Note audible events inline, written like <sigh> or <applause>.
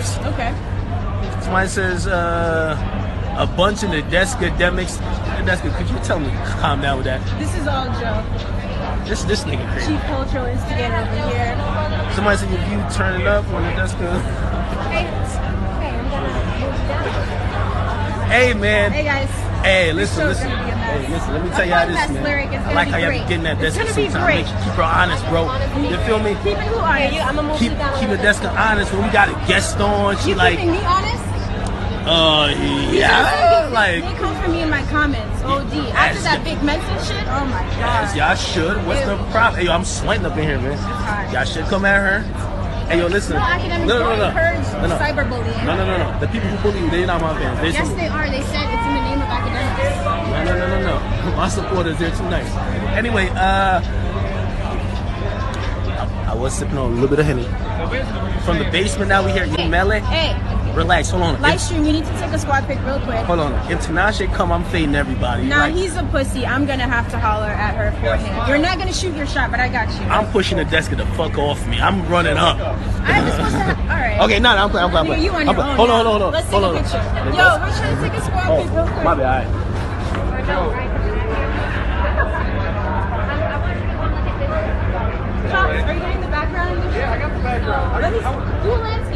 Okay. Somebody says uh, a bunch of the desk Akademiks. Nadeska, could you tell me <laughs> calm down with that? This is all Joe. This this nigga crazy. Chief cultural instigator over here. Somebody said if you turn it up on the desk. Hey man. Hey guys. Hey, listen, listen. gonna be a mess. Hey, listen, let me tell you how this, man. I like how y'all be getting that It's desk gonna be sometimes. great. Make sure keep her honest, bro. You feel me? Keeping who honest? Yeah, I'm a Keep keep the desk honest. When we got a guest on, she You like, keeping me honest? uh, yeah, like, they come for me in my comments. OD. After that big message shit, oh my god. yes, y'all should. What's the problem? Hey, yo, I'm sweating up in here, man. hot. Y'all should come at her. Hey, yo, listen. No, Akademiks no, no, don't no, encourage no, no. cyberbullying. No, no, no, no. The people who bully you, they're not my fans. They Yes, some- they are. They said My supporters, they're too nice. Anyway, uh, I, was sipping on a little bit of Henny. From the basement, now we hear you Mele. Hey, Relax, hold on. live stream. You need to take a squad pic real quick. hold on. If Tinashe come, I'm fading everybody. Nah, Like, he's a pussy. I'm gonna have to holler at her forehead. You're not gonna shoot your shot, but I got you. I'm pushing the desk the fuck off me. I'm running up. I'm just supposed to. Have, all right. Okay, no, no, I'm playing. I'm playing. You on your own. Hold on, hold on, hold on. Let's hold take on. a picture. Yo, we're trying to take a squad Oh, pic real quick. my bad. All right. Let me,